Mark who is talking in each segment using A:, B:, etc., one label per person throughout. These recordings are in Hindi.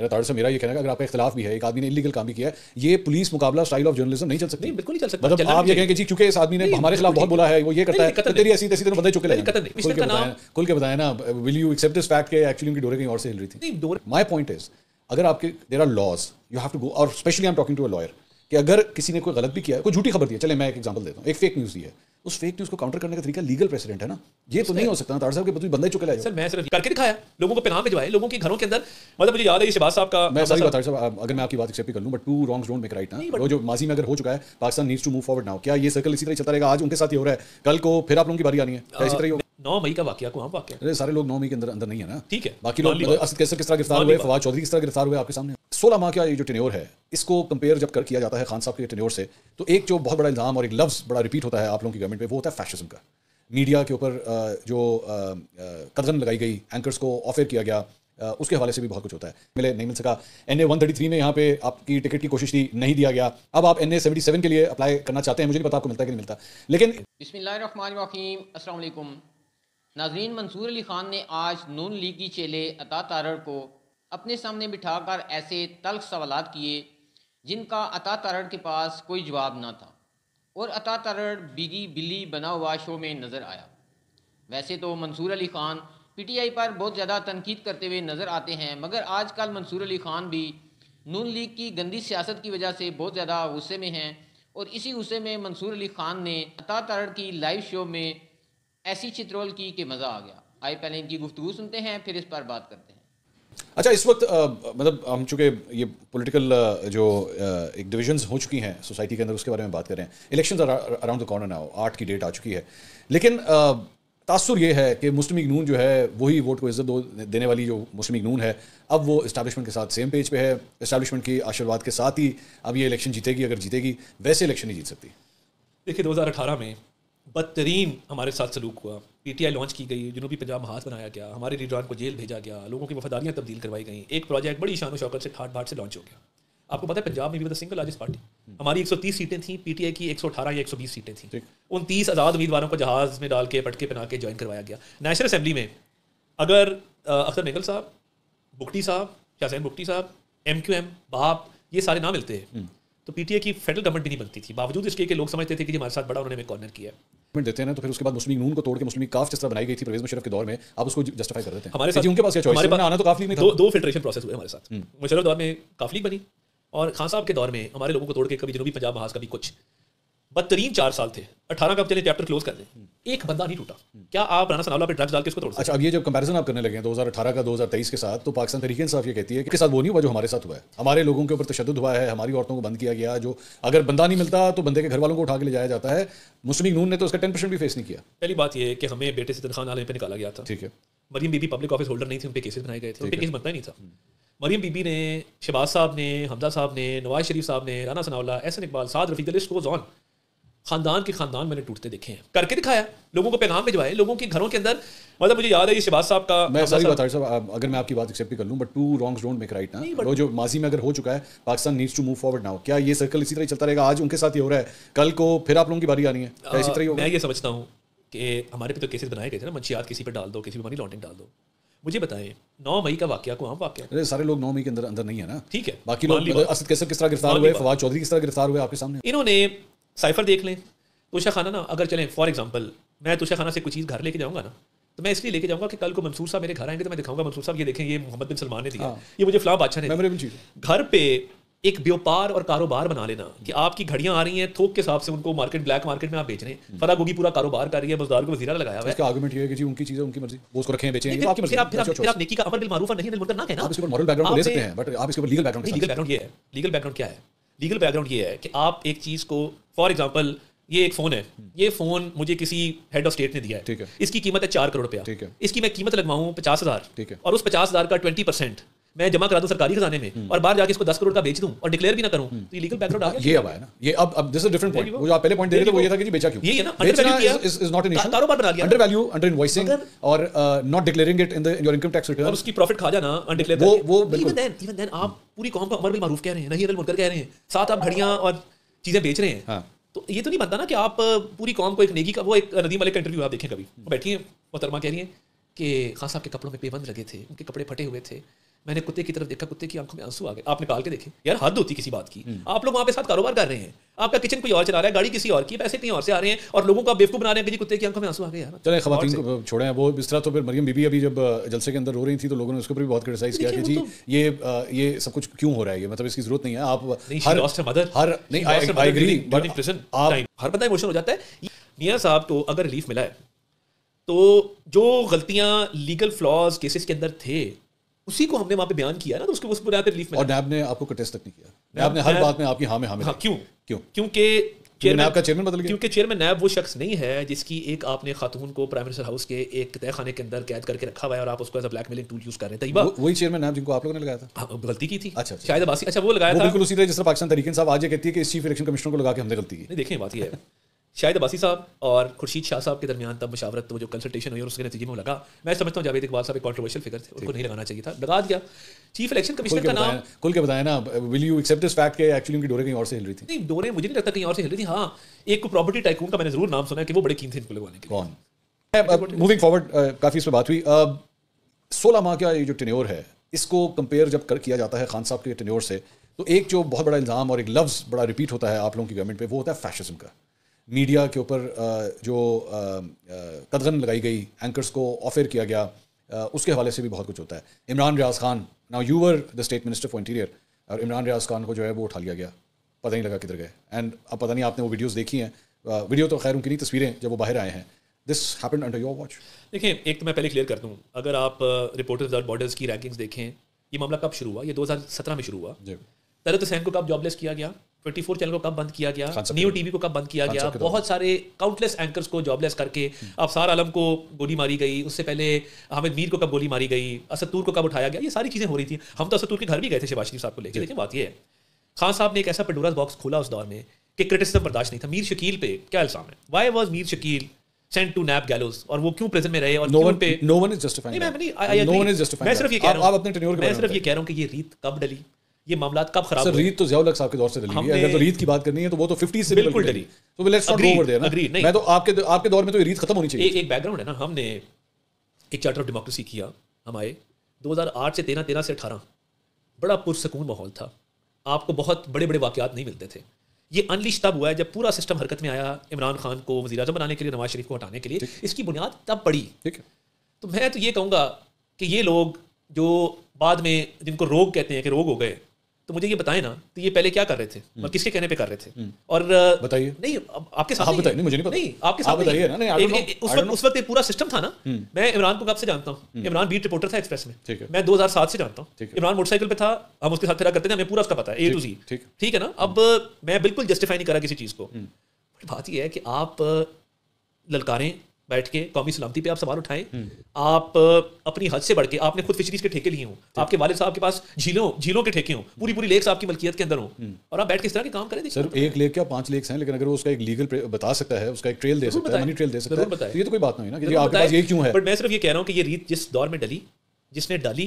A: मेरा तार से मेरा ये कहना है कि अगर आपका इख्तलाफ भी है एक आदमी ने इलीगल काम भी किया है ये पुलिस मुकाबला स्टाइल ऑफ़ जर्नलिज्म नहीं चल सकती।
B: नहीं बिल्कुल नहीं चल सकता।
A: मतलब आप ये कहें कि जी चूँकि इस आदमी ने हमारे खिलाफ बहुत बोला है वो ये करता है तो तेरी ऐसी तरह बंदे चुके लगे खुल के बताया खुल के बताया ना will you accept this fact के एक्चुअली उनकी डोरे कहीं और से हिल रही थी? माई पॉइंट इज़ अगर आपके there are laws you have to go और specially I am talking to a lawyer कि अगर किसी ने कोई गलत भी किया है कोई झूठी खबर दी है चले मैं एक एग्जांपल देता हूँ एक फेक न्यूज़ दी है। उस फेक न्यूज़ को काउंटर करने का तरीका लीगल प्रेसिडेंट है ना? ये तो नहीं हो सकता ना तार साहब के बंदे बंदे चुके लाए
B: सर मैं सिर्फ़ करके दिखाया लोगों को पैगाम भिजवाए लोगों के घरों के अंदर। मतलब मुझे याद है शिबाज शहबाज साहब का
A: मैं सही बता साहब अगर मैं आपकी बात एक्सेप्ट कर लूँ but two wrongs don't make right ना? वो जो माजी में अगर हो चुका है Pakistan needs to move forward now क्या ये सर्कल इसी तरह चलता रहेगा? आज उनके साथ ही हो रहा है। कल को फिर आप लोगों की बारी आनी है। इसी तरह ही?
B: नौ मई का वाकया को हम वाकया।
A: अरे सारे लोग नौ मई के अंदर अंदर नहीं है ना?
B: ठीक है।
A: बाकी लोग। असद कैसर किस तरह गिरफ़्तार हुए? फवाद चौधरी किस तरह गिरफ़्तार हुए आपके सामने? सोलह माह का ये जो टेन्योर है इसको कंपेयर जब कर किया जाता है खान साहब के टेन्योर से तो एक जो बहुत बड़ा इल्ज़ाम और एक लफ्ज बड़ा रिपीट होता है आप लोगों की गवर्नमेंट पे वो होता है फैशिज्म का। मीडिया के ऊपर जो कदम लगाई गई एंकर्स को ऑफ़र किया गया उसके हवाले से भी बहुत कुछ होता है। मिले नहीं मिल सका। N A one thirty three में यहाँ पे आपकी टिकट की कोशिश थी नहीं दिया गया। अब आप एन ए सेवेंटी सेवन के लिए अप्लाई करना चाहते हैं मुझे नहीं पता आपको मिलता है कि नहीं मिलता। लेकिन
C: वालेकुम नाजरीन मंसूर अली ख़ान ने आज नून लीग की चेले अता तारड़ को अपने सामने बिठाकर ऐसे तल्ख सवाल किए, जिनका अता तारड़ के पास कोई जवाब ना था। और अता तारड़ बिगी बिल्ली बना हुआ शो में नज़र आया। वैसे तो मंसूर अली ख़ान पीटीआई पर बहुत ज़्यादा तनकीद करते हुए नज़र आते हैं, मगर आजकल मंसूर अली ख़ान भी नून लीग की गंदी सियासत की वजह से बहुत ज़्यादा गुस्से में हैं। और इसी गुस्से में मंसूर अली ख़ान ने अता तारड़ की लाइव शो में ऐसी चित्रोल की कि मज़ा आ गया। आइए पहले इनकी गुफ्तु सुनते हैं फिर इस पर बात करते हैं।
A: अच्छा इस वक्त मतलब हम चूँकि ये पॉलिटिकल जो एक डिविजन्स हो चुकी हैं सोसाइटी के अंदर उसके बारे में बात कर रहे हैं। Election around the corner now आठ की डेट आ चुकी है। लेकिन तासुर ये है कि मुस्लिम लीग नून जो है वही वोट को इज़्ज़त दो देने वाली जो मुस्लिम लीग नून है अब वो इस्टेब्लिशमेंट के साथ सेम पेज पे है। इस्टेब्लिशमेंट की आशीर्वाद के साथ ही अब ये इलेक्शन जीतेगी अगर जीतेगी वैसे इलेक्शन नहीं जीत सकती।
B: देखिए 2018 में बदतरीन हमारे साथ सलूक हुआ। पीटीआई लॉन्च की गई जनूबी पंजाब महाज बनाया गया हमारे लीडरान को जेल भेजा गया लोगों की वफादारियाँ तब्दील करवाई गई। एक प्रोजेक्ट बड़ी शान शौकत से ठाट बाट से लॉन्च हो गया। आपको पता है पंजाब में भी सिंगल लार्जेस्ट पार्टी हमारी 130 सीटें थी पीटीआई की 118 या 120 सीटें थी। उन तीस आज़ाद उम्मीदवारों को जहाज़ में डाल के पटके पहना के ज्वाइन करवाया गया। नेशनल असेंबली में अगर अख्तर निगल साहब बुकटी साहब शाहसैन बुकटी साहब एम क्यू एम बाप ये सारे ना मिलते हैं। तो पीटीए की फेडरल गवर्नमेंट भी नहीं बनती थी। बावजूद इसके कि लोग समझते थे कि हमारे साथ बड़ा उन्होंने कॉर्नर किया। है
A: गवर्नमेंट देते हैं तो फिर उसके बाद मुस्लिम नून को तोड़ के मुस्लिम काफ जिस तरह बनाई गई थी परवेज मुशरफ के दौर में आप उसको जस्टिफाई कर देते हैं।
B: हमारे
A: साथ जी, उनके पास क्या चॉइस
B: हमारे
A: है आना तो काफ़ी में
B: दो दो फिल्ट्रेशन प्रोसेस हुए हमारे साथ। मुशरफ दौर में काफ लीग बनी और खान साहब के दौर में हमारे लोगों को तोड़ के कभी जनूबी पंजाब महाज कभी कुछ। बदतरीन चार साल थे। अठारह का चले चैप्टर क्लोज कर दें। एक बंदा नहीं टूटा। क्या आप राना सनावला पे ड्रग्स डाल के इसको तोड़
A: अच्छा अब ये जब कंपैरिजन आप करने लगे हैं 2018 का 2023 के साथ तो पाकिस्तान तरीके इंसाफ ये कहती है कि साथ वो नहीं हुआ जो हमारे साथ हुआ है। हमारे लोगों के ऊपर तशद हुआ है हमारी औरतों को बंद किया गया जो अगर बंदा नहीं मिलता तो बंदे के घर वालों को उठा के ले जाया जाता है। मुस्लिम लीग नून ने तो उसका टेन भी फेस नहीं किया।
B: पहली बात ये है कि हमें बेटे से तनख्वाह नाले पर निकाला गया था।
A: ठीक है।
B: Maryam Bibi public office holder नहीं थी उन पे केसेस बनाए गए थे। उन केस बनता ही नहीं था। मरीम बीबी ने शहबाज साहब ने हमजा साहब ने नवाज़ शरीफ साहब ने Rana Sanaullah Ahsan Iqbal Saad Rafi the list goes on खानदान के खानदान मैंने टूटते देखे हैं। करके दिखाया लोगों को पैगाम भिजवाए लोगों के घरों के अंदर मतलब मुझे याद है ये शहबाज साहब का
A: मैं सारी बात साहब अगर मैं आपकी बात एक्सेप्ट कर लूँ but two wrongs don't make right ना? वो जो माजी में अगर हो चुका है Pakistan needs to move forward now क्या ये सर्कल इसी तरह चलता रहेगा? आज उनके साथ ही हो रहा है। कल को फिर आप लोगों की बारी आनी है। इसी तरह ही
B: मैं ये समझता हूँ कि हमारे पे तो केसेस बनाए गए थे ना मंशियात किसी पे डाल दो किसी पे मनी लॉन्ड्रिंग डाल दो। मुझे बताएँ नौ मई का वाक्य को हम वाकया?
A: अरे सारे लोग नौ मई के अंदर अंदर नहीं है ना?
B: ठीक है।
A: बाकी लोग। असद कैसर किस तरह गिरफ़्तार हुए फवाद चौधरी किस तरह गिरफ़्तार हुए आपके सामने?
B: इन्होंने साइफर देख लें। तोशा खाना ना अगर चलें फॉर एग्ज़ाम्पल मैं तोशा खाना से कुछ चीज़ घर लेके जाऊँगा ना तो मैं इसलिए लेके जाऊँगा कि कल को मंसूर साहब मेरे घर आएँगे तो मैं दिखाऊँगा मंसूर साहब ये देखें ये मोहम्मद बिन सलमान ने दिया।
A: हाँ।
B: ये मुझे फलां बादशाह ने घर पे एक व्यापार और कारोबार बना लेना कि आपकी घड़ियाँ आ रही हैं थोक के हिसाब से उनको मार्केट ब्लैक मार्केट में आप बेच रहे हैं। फरा गोगी पूरा कारोबार कर रही है मजदार को वजीरा लगाया हुआ है।
A: इसका आर्गुमेंट ये है कि जी उनकी चीज़ें उनकी मर्ज़ी। वो उसको रखें बेचें तो आपकी मर्ज़ी।
B: फिर आप फिर आप आप
A: choice।
B: नेकी का अमर बिल मारूफ और नहीं मुनकर ना कहना।
A: आप इसके ऊपर मॉरल बैकग्राउंड ले सकते हैं बट आप इसके ऊपर लीगल बैकग्राउंड
B: लीगल बैकग्राउंड ये है? लीगल बैकग्राउंड क्या है? लीगल बैकग्राउंड ये है कि आप एक चीज़ को फॉर एग्ज़ाम्पल ये एक फ़ोन है ये फ़ोन मुझे किसी हेड ऑफ़ स्टेट ने दिया है
A: ठीक है।
B: इसकी कीमत है चार करोड़ रुपया
A: ठीक है।
B: इसकी मैं कीमत लगवाऊँ पचास हज़ार
A: ठीक है।
B: और उस पचास हज़ार का ट्वेंटी परसेंट मैं जमा करा दूँ सरकारी खजाने में और बाहर जाके इसको दस करोड़ का बेच दूँ और डिक्लेयर भी ना करूँ तो ये लीगल बैकग्राउंड आ गया।
A: ये अब आया ना। ये अब अब दिस इज़ डिफरेंट पॉइंट वो जो आप पहले पॉइंट दे रहे थे वो ये था कि जी बेचा क्यों?
B: यही है ना,
A: बेचना
B: undervalue किया।
A: Is is not an issue
B: कारोबार बना लिया।
A: अंडर वैल्यू अंडर इनवॉइसिंग और not declaring it in the your income tax
B: और
A: रिटर्न
B: उसकी प्रॉफिट खा जाना अनडिक्लेयर
A: वो- वो।
B: इवन देन इवन देन आप पूरी कौम को अमर बिल मारूफ कह रहे हैं नहीं मुनकर कह रहे हैं। साथ आप घड़ियाँ और चीज़ें बेच रहे हैं।
A: हाँ।
B: तो ये तो नहीं बनता ना कि आप पूरी कौम को एक नेकी का वो एक नदीम मलिक का इंटरव्यू आप देखें कभी। बैठी हैं मोहतरमा कह रही हैं कि खान साहब के कपड़ों में पेबंद लगे थे उनके कपड़े फटे हुए थे। मैंने कुत्ते की तरफ़ देखा कुत्ते की आँखों में आँसू आ गए। आप निकाल के देखें। यार हद होती किसी बात की। आप लोग वहाँ पे साथ कारोबार कर रहे हैं। आपका किचन कोई और चला रहा है गाड़ी किसी और की पैसे कहीं और से आ रहे हैं और लोगों को बेवकूफ़ बना रहे हैं कि कुत्ते की आँखों में आँसू आ गए यार।
A: चले खवातीन को छोड़े। हैं वो इस तरह तो फिर मरियम बीबी अभी जब जलसे के अंदर रो रही थी तो लोगों ने उसके ऊपर भी बहुत क्रिटिसाइज किया कि जी ये ये सब कुछ क्यों हो रहा है? ये मतलब इसकी ज़रूरत नहीं है। आप
B: her mother.
A: हर नहीं आई एग्री.
B: हर बंदा इमोशनल हो जाता है। मियाँ साहब को अगर रिलीफ मिला है तो जो गलतियाँ लीगल फ्लॉज केसेस के अंदर थे उसी को हमने वहाँ पे बयान किया ना तो उसके उस बुनियाद पे रिलीफ
A: और नैब ने आपको कटेस्ट तक नहीं किया। नैब ने हर बात में आपकी हाँ में हाँ में
B: हाँ क्यों?
A: क्यों?
B: क्योंकि
A: नैब का चेयरमैन बदल गया?
B: क्योंकि चेयरमैन नैब वो शख्स नहीं है जिसकी एक आपने खातून को प्राइम मिनिस्टर हाउस के एक तय खाने के अंदर कैद करके रखा हुआ है और आप उसको as a blackmailing tool use कर रहे हैं। तयबा
A: वही चेयरमैन नैब जिनको आप लोगों ने लगाया था।
B: हाँ, गलती की थी।
A: अच्छा, अच्छा।
B: शायद अच्छा वो लगाया था।
A: बिल्कुल उसी तरह जिस तरह पाकिस्तान तरीके साहब आज ये कहती है कि इस चीफ इलेक्शन कमिश्नर को लगा के हमने गलती की।
B: नहीं देखें बात ये है। शायद अबासी साहब और खुर्शीद शाह साहब के दरमियान तब मुशावरत वो जो कंसल्टेशन हुई और उसके नतीजे में लगा। मैं समझता हूँ जावेद इकबाल साहब एक कॉन्ट्रोवर्शियल फिगर थे उनको नहीं लगाना चाहिए था। लगा दिया। चीफ इलेक्शन कमिश्नर
A: का
B: नाम
A: खुल के बताया ना will you accept this fact के एक्चुअली उनकी डोरे कहीं और से हिल रही थी?
B: नहीं डोरे मुझे नहीं लगता कहीं और से हिल रही थी। हाँ एक प्रॉपर्टी टाइकून का मैंने ज़रूर नाम सुना है कि वो बड़े कीन थे इनको लगवाने के
A: कौन मूविंग फॉरवर्ड काफ़ी इस पर बात हुई। सोलह माह का ये जो टेन्योर है इसको कंपेयर जब कर किया जाता है खान साहब के टेन्योर से तो एक जो बहुत बड़ा इल्ज़ाम और एक लफ्ज़ बड़ा रिपीट होता है आप लोगों की गवर्नमेंट पे वो होता है फैशिज्म का। मीडिया के ऊपर जो कदगन लगाई गई एंकर्स को ऑफ़र किया गया उसके हवाले से भी बहुत कुछ होता है। Imran Riaz Khan now you were the state minister for interior और इमरान रियाज खान को जो है वो उठा लिया गया। पता नहीं लगा किधर गए। एंड अब पता नहीं आपने वो वीडियोस देखी हैं। वीडियो तो खैर उनकी नहीं तस्वीरें जब वो बाहर आए हैं। This happened under your watch
B: देखिए एक तो मैं पहले क्लियर कर दूँ। अगर आप रिपोर्टर्स विदाउट बॉर्डर्स की रैंकिंग्स देखें ये मामला कब शुरू हुआ? ये 2017 में शुरू हुआ।
A: जी।
B: तरत हुसैन को कब जॉबलेस किया गया? 24 चैनल को कब बंद किया गया? न्यू टीवी को कब बंद किया गया? बहुत सारे काउंटलेस एंकर्स को जॉबलेस करके अफसार आलम को गोली मारी गई। उससे पहले हामिद मीर को कब गोली मारी गई? असदूर को कब उठाया गया? ये सारी चीज़ें हो रही थी। हम तो असदूर के घर भी गए थे शहबाज शरीफ साहब को लेकर लेकिन बात ये है खान साहब ने एक ऐसा पेडोरास बॉक्स खोला उस दौर में कि क्रिटिसिज्म बर्दाश्त नहीं था। मीर शकील पे क्या इल्ज़ाम है? Why was Mir Shakeel sent to nap gallows और वो क्यों प्रेजेंट में रहे और क्यों
A: वन
B: पे?
A: No one is justifying no one is justifying
B: मैं सिर्फ़ ये कह रहा हूँ।
A: आप अपने टेन्योर के
B: मैं सिर्फ़ ये कह रहा हूँ कि ये रीत कब डली? ये मामला कब खराब
A: सर रीत तो जियाउल साहब के दौर से डली है। अगर तो रीत की बात करनी है तो वो तो 50 से
B: बिल्कुल डली।
A: तो let's not go over there ना।
B: नहीं।
A: मैं तो आपके आपके दौर में तो ये रीत खत्म होनी चाहिए।
B: एक एक बैकग्राउंड है ना हमने एक चार्टर ऑफ़ डेमोक्रेसी किया हमारे 2008 से 13 13 से 18 बड़ा पुरसकून माहौल था। आपको बहुत बड़े बड़े वाकयात नहीं मिलते थे। ये अनलिश तब हुआ है जब पूरा सिस्टम हरकत में आया इमरान खान को वजी अजम बनाने के लिए नवाज़ शरीफ को हटाने के लिए। इसकी बुनियाद तब पड़ी।
A: ठीक है।
B: तो मैं तो ये कहूँगा कि ये लोग जो बाद में जिनको रोग कहते हैं कि रोग हो गए तो मुझे ये बताएँ ना तो ये पहले क्या कर रहे थे? और किसके कहने पे कर रहे थे? और
A: बताइए।
B: नहीं आपके साथ
A: आप बताइए, नहीं, मुझे नहीं पता।
B: नहीं आपके साथ
A: बताइए ना, नहीं,
B: उस वक्त उस वक्त एक पूरा सिस्टम था ना। मैं इमरान को कब से जानता हूँ? इमरान बीट रिपोर्टर था एक्सप्रेस में। मैं 2007 से जानता हूँ। इमरान मोटरसाइकिल पे था हम उसके साथ फिरा करते थे हमें पूरा उसका पता है ए टू जी
A: ठीक।
B: है ना? अब मैं बिल्कुल जस्टिफाई नहीं करा किसी चीज़ को। बात यह है कि आप ललकारें बैठ के कौमी सलामती पे आप सवाल उठाएँ। आप अपनी हद से बढ़ के आपने खुद फिशरीज के ठेके लिए हों। आपके वाले साहब के पास झीलों झीलों के ठेके हों। पूरी पूरी लेक्स आपकी मलकियत के अंदर हों। और आप बैठ के इस तरह के काम करें
A: सर एक लेक या पाँच लेक्स हैं लेकिन अगर वो उसका एक लीगल बता सकता है उसका एक ट्रेल दे सकता है मनी ट्रेल दे सकता है। ये तो कोई बात नहीं ना कि आपके पास ये क्यों है?
B: बट मैं सिर्फ़ ये कह रहा हूँ कि ये रीत जिस दौर में डली जिसने डाली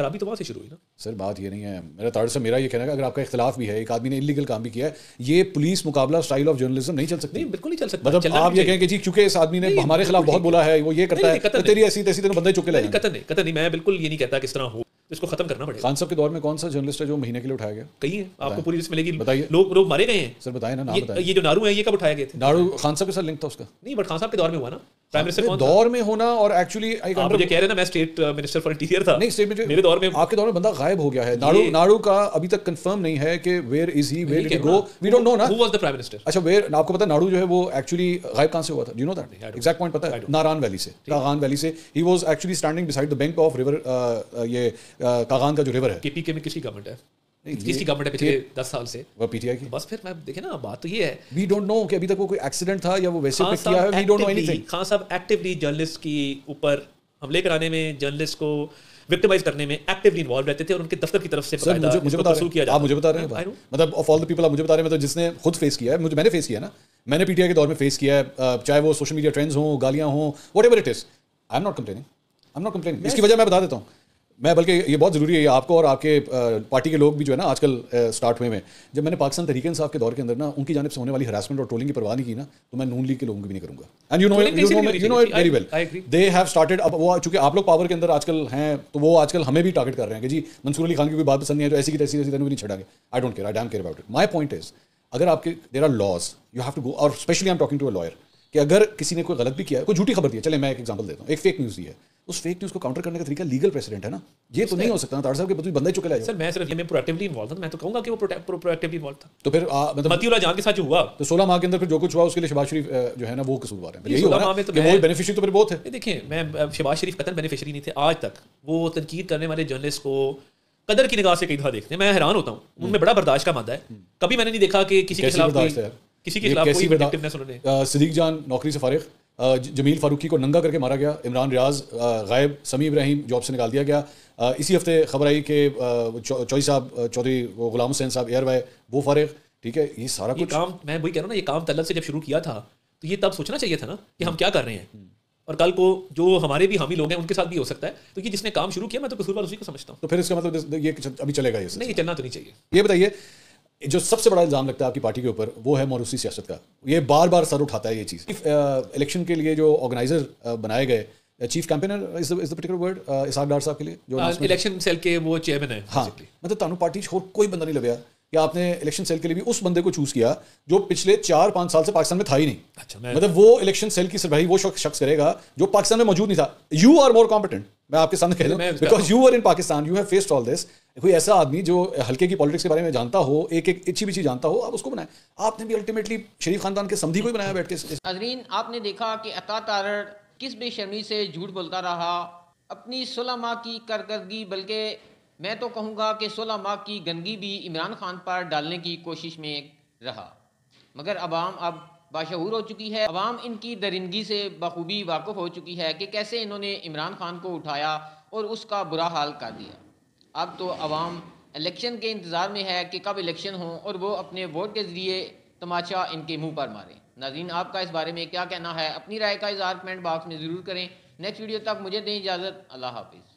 B: खराबी तो वहाँ से शुरू हुई ना।
A: सर बात ये नहीं है। मेरा ताड़ से मेरा ये कहना है अगर आपका इख्तलाफ भी है एक आदमी ने इलीगल काम भी किया है ये पुलिस मुकाबला स्टाइल ऑफ़ जर्नलिज्म नहीं चल सकती।
B: नहीं बिल्कुल नहीं चल सकता।
A: मतलब आप ये
B: चाहिए।
A: कहें कि जी क्योंकि इस आदमी ने हमारे खिलाफ बहुत बोला है वो ये करता है तो तेरी ऐसी तैसी तेरे बंदे चुके लगे
B: कतन नहीं कतन नहीं मैं बिल्कुल ये नहीं कहता कि इस तरह हो। इसको खत्म करना पड़ेगा।
A: खान साहब के दौर में कौन सा जर्नलिस्ट है जो महीने के लिए उठाया गया?
B: कहीं है आपको पूरी लिस्ट मिलेगी।
A: बताइए।
B: लोग लोग मारे गए हैं।
A: सर बताए ना नाम
B: ये, ये जो नारू है ये कब उठाए गए थे?
A: नाड़ू खान साहब के साथ लिंक था उसका।
B: नहीं बट खान साहब के दौर में हुआ ना। प्राइम मिनिस्टर कौन
A: दौर में होना और एक्चुअली
B: आप मुझे कह रहे ना मैं स्टेट मिनिस्टर फॉर इंटीरियर था।
A: नहीं स्टेट
B: मेरे दौर में
A: आपके दौर में बंदा गायब हो गया है। नाड़ू नाड़ू का अभी तक कंफर्म नहीं है कि where is he where did go we don't know ना।
B: Who was the prime minister
A: अच्छा वेयर आपको पता नाड़ू जो है वो एक्चुअली गायब कहाँ से हुआ था? Do know that exact point पता है? नारायण वैली से। कागान वैली से। He was actually standing beside the bank of river ये uh, कागान का जो रिवर है।
B: में गवर्नमेंट है? किसकी गवर्नमेंट है पिछले दस साल से।
A: वो पीटीआई की।
B: बस फिर मैं देखे ना बात तो ये है।
A: वी डोंट नो कि अभी तक वो कोई एक्सीडेंट था या वो वैसे पिक किया है we don't know anything
B: Khan Sahab actively journalist की ऊपर हमले कराने में जर्नलिस्ट को विक्टिमाइज करने में एक्टिवली इन्वॉल्व रहते थे और उनके दफ्तर की तरफ़ से
A: सर मुझे मुझे बता रहे हैं। आप मुझे बता रहे हैं। मतलब ऑफ़ ऑल द पीपल आप मुझे बता रहे हैं मतलब जिसने खुद फेस किया है मुझे मैंने फेस किया ना। मैंने पीटीआई के दौर में फेस किया है चाहे वो सोशल मीडिया ट्रेंड्स हों गालियाँ हों whatever it is I am not complaining I am not complaining इसकी वजह मैं बता देता हूँ। मैं बल्कि ये बहुत ज़रूरी है ये आपको और आपके पार्टी के लोग भी जो है ना आजकल स्टार्ट हुए हैं जब मैंने पाकिस्तान तरीके साहब के दौर के अंदर ना उनकी जानब से होने वाली हरासमेंट और ट्रोलिंग की परवाह नहीं की ना तो मैं नून लीग के लोगों की भी नहीं करूँगा and you know you know you know it very well. They have started अब वो चूँकि आप लोग पावर के अंदर आजकल हैं तो वो आजकल हमें भी टारगेट कर रहे हैं कि जी मंसूर अली खान की कोई बात पसंद नहीं है तो ऐसी की तैसी तैसी तेनों भी नहीं छड़ांगे I don't care I damn care about it my point is अगर आपके there are laws you have to go और specially I am talking to a lawyer कि अगर किसी ने कोई गलत भी किया है कोई झूठी खबर दी है चले मैं एक एग्जांपल देता हूँ एक फेक न्यूज़ दी है उस फेक न्यूज़ को काउंटर करने का तरीका लीगल प्रेसिडेंट है ना? ये तो नहीं हो सकता ना तार साहब के बंदा चुके लाए
B: सर मैं सिर्फ़ ये में प्रोएक्टिवली इन्वॉल्व था मैं तो कहूँगा कि वो प्रोएक्टिवली इन्वॉल्व था।
A: तो फिर मतलब
B: मतीउल्लाह जान के साथ जो हुआ।
A: तो सोलह माह के अंदर फिर जो कुछ हुआ उसके लिए शबाज शरीफ जो है ना वो कसूरवार है। यही होगा
B: 16
A: ना
B: माह में तो
A: कि वो बेनिफिशियरी तो फिर बहुत है।
B: ये देखिए मैं शहबाज शरीफ कतन बेनिफिशियरी नहीं थे आज तक। वो तनकीद करने वाले जर्नलिस्ट को कदर की निगाह से कई दफ़ा देखते हैं। मैं हैरान होता हूँ। उनमें बड़ा बर्दाश्त का मादा है। कभी मैंने नहीं देखा कि किसी के खिलाफ? किसी के खिलाफ कोई
A: सिद्दीक जान नौकरी से फारिग। जमील फारूकी को नंगा करके मारा गया। इमरान रियाज गायब। समी इब्राहिम जॉब से निकाल दिया गया। इसी हफ़्ते खबर आई कि चौधरी साहब चौधरी गुलाम हुसैन साहब एयर वाई वो फारिग। ठीक है ये सारा
B: ये
A: कुछ
B: काम मैं वही कह रहा हूँ ना ये काम तलब से जब शुरू किया था तो ये तब सोचना चाहिए था ना कि हम क्या कर रहे हैं। और कल को जो हमारे भी हामी लोग हैं उनके साथ भी हो सकता है। तो ये जिसने काम शुरू किया मैं तो कसूरवार उसी को समझता हूँ।
A: तो फिर इसका मतलब ये अभी चलेगा ये
B: नहीं ये चलना तो नहीं चाहिए।
A: ये बताइए जो सबसे बड़ा इल्ज़ाम लगता है आपकी पार्टी के ऊपर वो है मौरूसी सियासत का। ये बार बार सर उठाता है ये चीज़। इलेक्शन के लिए जो ऑर्गेनाइजर बनाए गए chief campaigner is the particular word Ishaq Dar Sahab के लिए जो
B: इलेक्शन सेल के वो चेयरमैन है
A: हाँ। मतलब तानू पार्टी छोड़ कोई बंदा नहीं लगा कि आपने इलेक्शन सेल के लिए भी उस बंदे को चूज़ किया जो पिछले चार पाँच साल से पाकिस्तान में था ही नहीं।
B: अच्छा
A: मतलब वो इलेक्शन सेल की सरबराही वो शख्स करेगा जो पाकिस्तान में मौजूद नहीं था। यू आर मोर कॉम्पिटेंट मैं आपके सामने कह दूँ because you are in Pakistan you have faced all this कोई ऐसा आदमी जो हल्के की पॉलिटिक्स के बारे में जानता हो, एक एक इच्छी बिच्छी जानता हो, आप उसको बनाए। आपने भी अल्टीमेटली शरीफ खानदान के समधी को ही बनाया बैठ के
C: नाजरीन, आपने देखा कि अता तारड़ किस बेशर्मी से झूठ बोलता रहा, अपनी सोलह माह की कारकर्दगी, बल्कि मैं तो कहूँगा कि सोलह माह की गंदगी भी इमरान खान पर डालने की कोशिश में रहा। मगर अवाम अब बाशूर हो चुकी है। अवाम इनकी दरिंदगी से बखूबी वाकफ़ हो चुकी है कि कैसे इन्होंने इमरान खान को उठाया और उसका बुरा हाल कर दिया। अब तो आवाम इलेक्शन के इंतज़ार में है कि कब इलेक्शन हो और वो अपने वोट के ज़रिए तमाशा इनके मुँह पर मारें। नाजीन आपका इस बारे में क्या कहना है? अपनी राय का इजहार कमेंट बॉक्स में ज़रूर करें। नेक्स्ट वीडियो तक मुझे दें इजाज़त। अल्लाह हाफिज़।